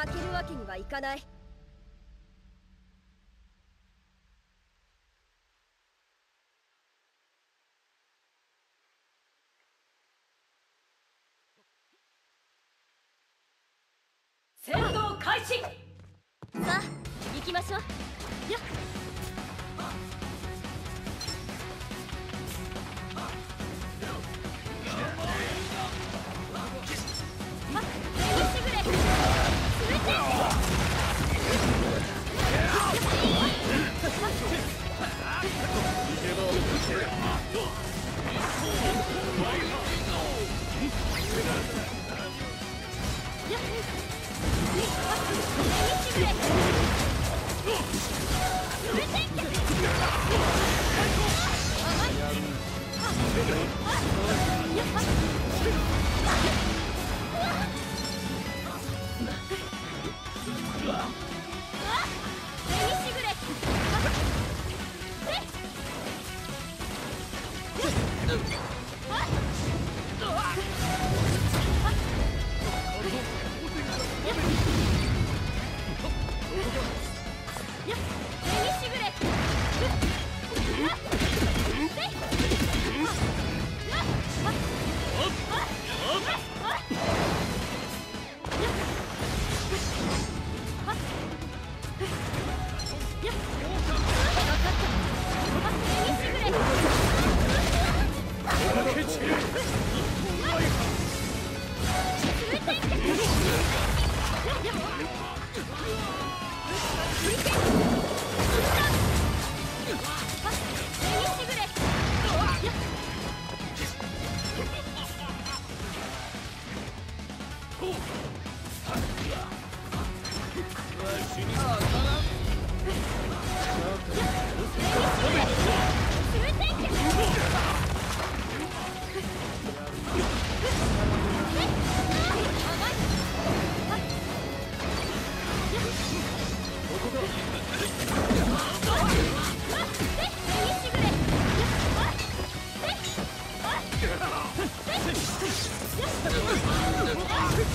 負けるわけにはいかない。戦闘開始。さあ行きましょう。よっ Yeah.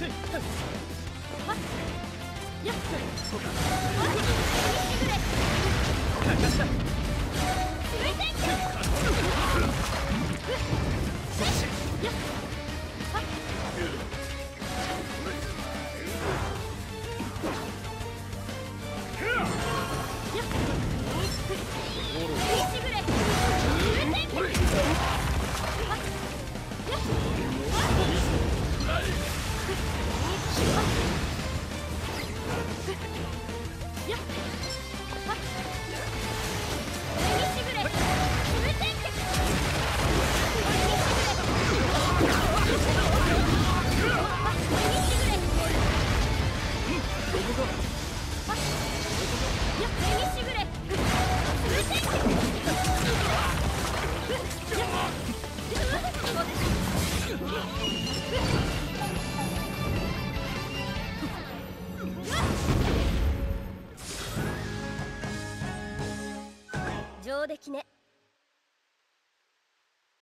ついていけ上出来ね。